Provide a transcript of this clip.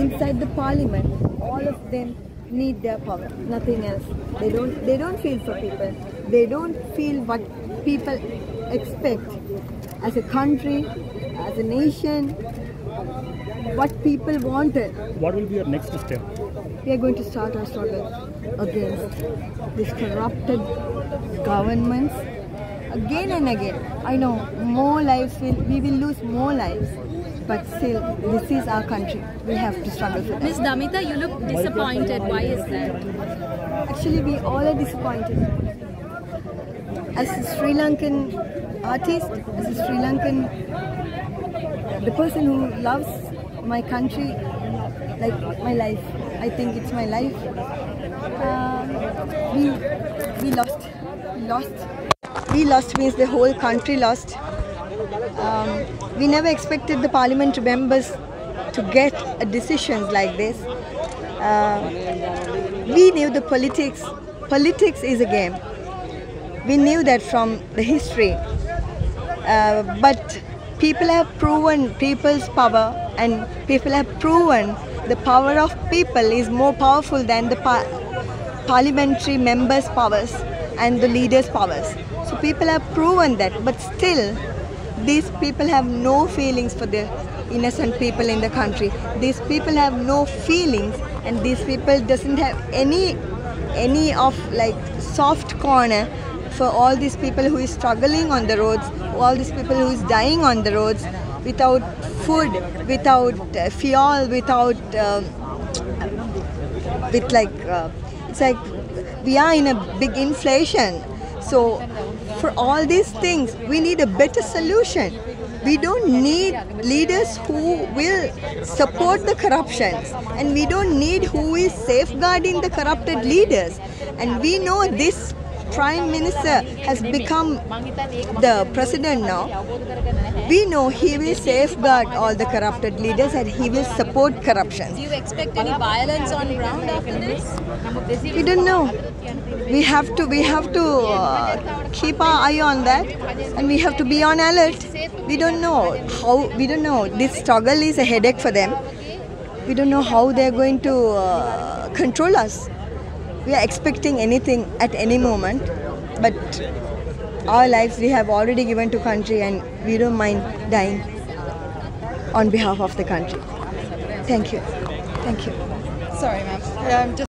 inside the parliament, all of them need their power, nothing else. They don't they don't feel for people. They don't feel what people expect as a country, as a nation, what people wanted. What will be your next step? We are going to start our struggle against these corrupted governments again and again. I know more lives will we will lose more lives, but still this is our country. We have to struggle for that. Miss Damitha, you look disappointed. Why is that? Actually, we all are disappointed. As a Sri Lankan artist, as a Sri Lankan, the person who loves my country like my life. I think it's my life. Um, we we lost, we lost. We lost means the whole country lost. Um, we never expected the parliament members to get a decisions like this. Uh, we knew the politics. Politics is a game. We knew that from the history. Uh, but people have proven people's power and people have proven the power of people is more powerful than the par- parliamentary members' powers and the leaders' powers. So people have proven that, but still, these people have no feelings for the innocent people in the country. These people have no feelings, and these people doesn't have any any of like soft corner for all these people who is struggling on the roads, all these people who is dying on the roads without food, without uh, fuel, without um, with like uh, it's like we are in a big inflation. So for all these things, we need a better solution. We don't need leaders who will support the corruptions, and we don't need who is safeguarding the corrupted leaders. And we know this prime minister has become the president now. We know he will safeguard all the corrupted leaders and he will support corruption. Do you expect any violence on ground after this? We don't know. We have to we have to uh, keep our eye on that, and we have to be on alert. We don't know how. We don't know. This struggle is a headache for them. We don't know how they are going to uh, control us. We are expecting anything at any moment, but our lives we have already given to country, and we don't mind dying on behalf of the country. Thank you. Thank you. Sorry, ma'am. Um,